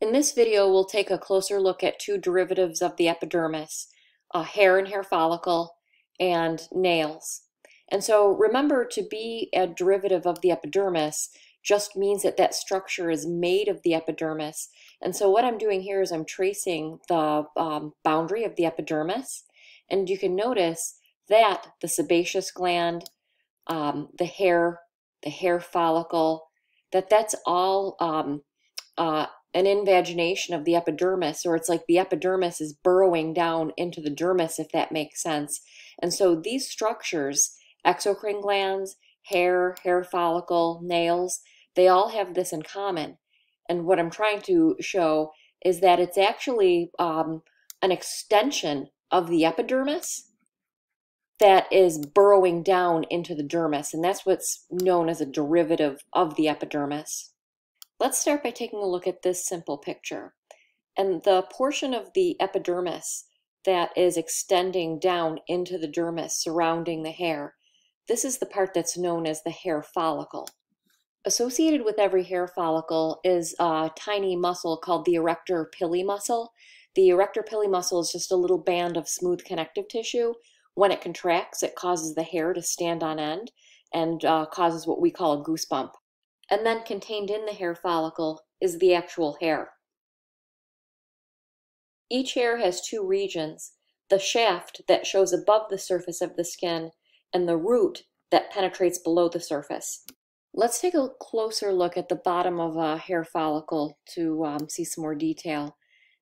In this video, we'll take a closer look at two derivatives of the epidermis, uh, hair and hair follicle, and nails. And so remember to be a derivative of the epidermis just means that that structure is made of the epidermis. And so what I'm doing here is I'm tracing the um, boundary of the epidermis. And you can notice that the sebaceous gland, um, the hair, the hair follicle, that that's all um, uh, an invagination of the epidermis, or it's like the epidermis is burrowing down into the dermis, if that makes sense. And so these structures, exocrine glands, hair, hair follicle, nails, they all have this in common. And what I'm trying to show is that it's actually um, an extension of the epidermis that is burrowing down into the dermis. And that's what's known as a derivative of the epidermis. Let's start by taking a look at this simple picture. And the portion of the epidermis that is extending down into the dermis surrounding the hair, this is the part that's known as the hair follicle. Associated with every hair follicle is a tiny muscle called the arrector pili muscle. The arrector pili muscle is just a little band of smooth connective tissue. When it contracts, it causes the hair to stand on end and uh, causes what we call a goosebump and then contained in the hair follicle is the actual hair. Each hair has two regions, the shaft that shows above the surface of the skin and the root that penetrates below the surface. Let's take a closer look at the bottom of a hair follicle to um, see some more detail.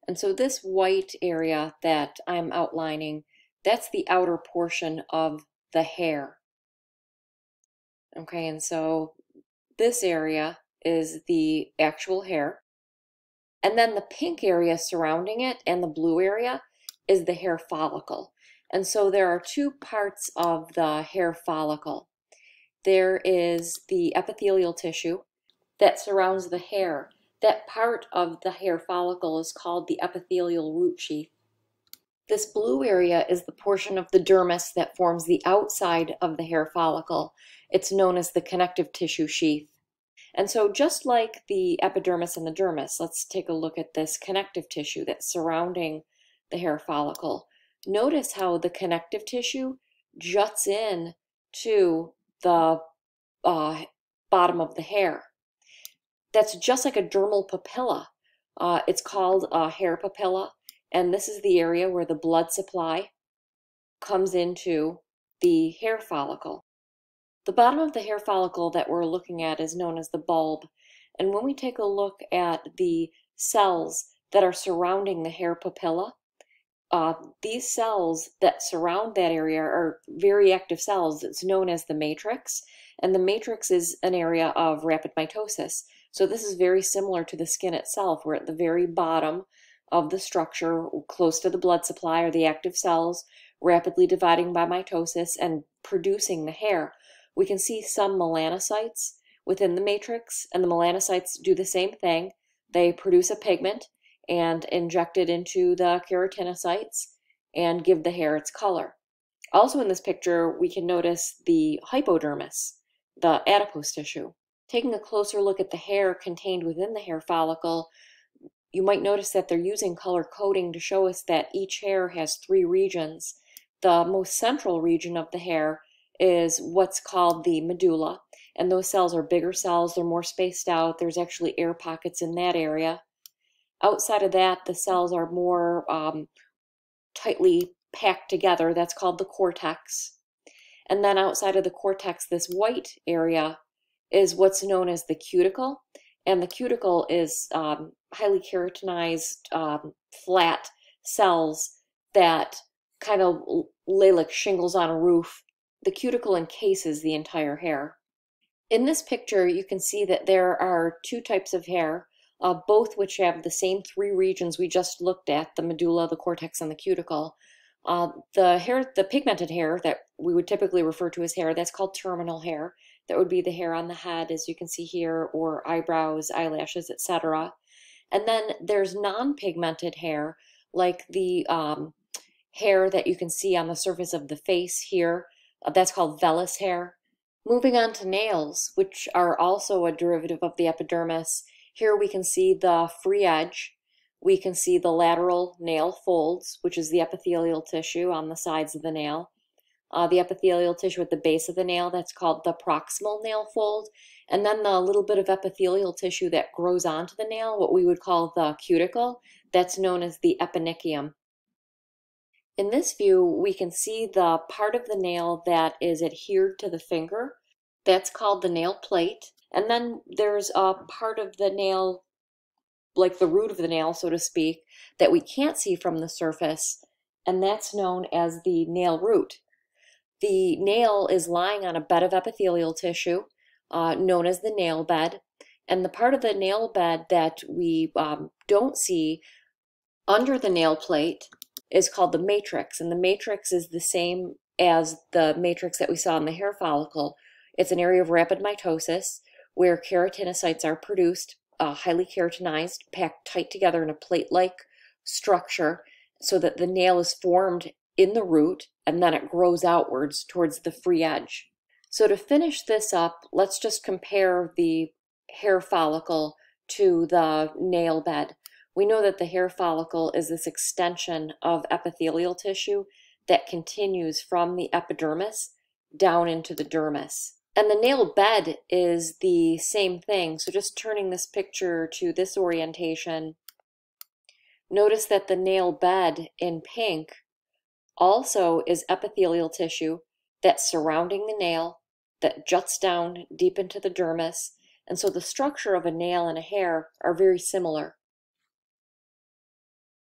And so this white area that I'm outlining, that's the outer portion of the hair. Okay, and so this area is the actual hair. And then the pink area surrounding it and the blue area is the hair follicle. And so there are two parts of the hair follicle. There is the epithelial tissue that surrounds the hair. That part of the hair follicle is called the epithelial root sheath. This blue area is the portion of the dermis that forms the outside of the hair follicle. It's known as the connective tissue sheath. And so just like the epidermis and the dermis, let's take a look at this connective tissue that's surrounding the hair follicle. Notice how the connective tissue juts in to the uh, bottom of the hair. That's just like a dermal papilla. Uh, it's called a hair papilla and this is the area where the blood supply comes into the hair follicle. The bottom of the hair follicle that we're looking at is known as the bulb. And when we take a look at the cells that are surrounding the hair papilla, uh, these cells that surround that area are very active cells. It's known as the matrix. And the matrix is an area of rapid mitosis. So this is very similar to the skin itself. We're at the very bottom of the structure close to the blood supply are the active cells rapidly dividing by mitosis and producing the hair. We can see some melanocytes within the matrix and the melanocytes do the same thing. They produce a pigment and inject it into the keratinocytes and give the hair its color. Also in this picture, we can notice the hypodermis, the adipose tissue. Taking a closer look at the hair contained within the hair follicle, you might notice that they're using color coding to show us that each hair has three regions. The most central region of the hair is what's called the medulla, and those cells are bigger cells, they're more spaced out, there's actually air pockets in that area. Outside of that, the cells are more um, tightly packed together, that's called the cortex. And then outside of the cortex, this white area is what's known as the cuticle, and the cuticle is um, highly keratinized, um, flat cells that kind of lay like shingles on a roof. The cuticle encases the entire hair. In this picture, you can see that there are two types of hair, uh, both which have the same three regions we just looked at, the medulla, the cortex, and the cuticle. Uh, the hair, the pigmented hair that we would typically refer to as hair, that's called terminal hair. That would be the hair on the head, as you can see here, or eyebrows, eyelashes, etc. And then there's non-pigmented hair, like the um, hair that you can see on the surface of the face here. Uh, that's called vellus hair. Moving on to nails, which are also a derivative of the epidermis. Here we can see the free edge. We can see the lateral nail folds, which is the epithelial tissue on the sides of the nail. Uh, the epithelial tissue at the base of the nail, that's called the proximal nail fold. And then the little bit of epithelial tissue that grows onto the nail, what we would call the cuticle, that's known as the eponychium. In this view, we can see the part of the nail that is adhered to the finger. That's called the nail plate. And then there's a part of the nail, like the root of the nail, so to speak, that we can't see from the surface, and that's known as the nail root. The nail is lying on a bed of epithelial tissue, uh, known as the nail bed, and the part of the nail bed that we um, don't see under the nail plate is called the matrix, and the matrix is the same as the matrix that we saw in the hair follicle. It's an area of rapid mitosis where keratinocytes are produced, uh, highly keratinized, packed tight together in a plate-like structure so that the nail is formed in the root and then it grows outwards towards the free edge. So to finish this up, let's just compare the hair follicle to the nail bed. We know that the hair follicle is this extension of epithelial tissue that continues from the epidermis down into the dermis. And the nail bed is the same thing. So just turning this picture to this orientation, notice that the nail bed in pink also is epithelial tissue that's surrounding the nail that juts down deep into the dermis. And so the structure of a nail and a hair are very similar.